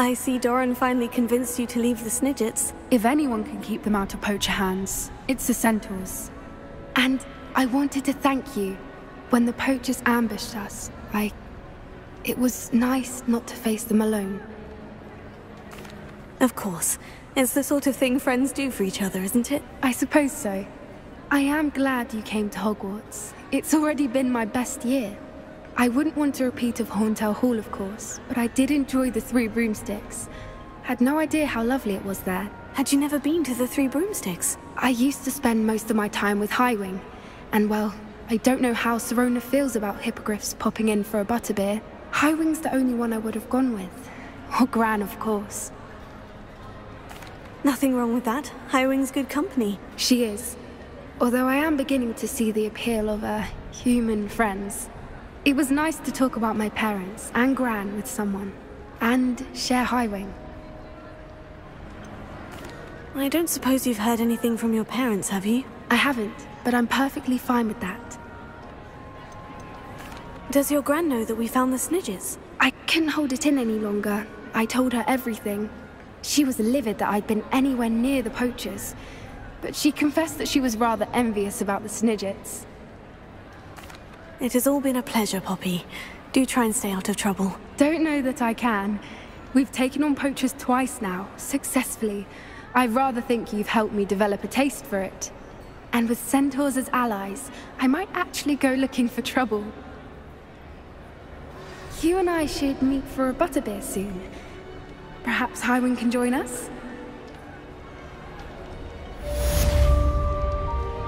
I see Doran finally convinced you to leave the Snidgets. If anyone can keep them out of poacher hands, it's the centaurs. And I wanted to thank you. When the poachers ambushed us, I... It was nice not to face them alone. Of course. It's the sort of thing friends do for each other, isn't it? I suppose so. I am glad you came to Hogwarts. It's already been my best year. I wouldn't want a repeat of Horntail Hall, of course, but I did enjoy the Three Broomsticks. Had no idea how lovely it was there. Had you never been to the Three Broomsticks? I used to spend most of my time with Highwing, and well, I don't know how Sirona feels about hippogriffs popping in for a butterbeer. Highwing's the only one I would have gone with. Or Gran, of course. Nothing wrong with that. Highwing's good company. She is. Although I am beginning to see the appeal of, uh, human friends. It was nice to talk about my parents and Gran with someone. And share Highwing. I don't suppose you've heard anything from your parents, have you? I haven't, but I'm perfectly fine with that. Does your Gran know that we found the Snidgets? I couldn't hold it in any longer. I told her everything. She was livid that I'd been anywhere near the poachers, but she confessed that she was rather envious about the Snidgets. It has all been a pleasure, Poppy. Do try and stay out of trouble. Don't know that I can. We've taken on poachers twice now, successfully. I rather think you've helped me develop a taste for it. And with centaurs as allies, I might actually go looking for trouble. You and I should meet for a butterbeer soon. Perhaps Highwing can join us?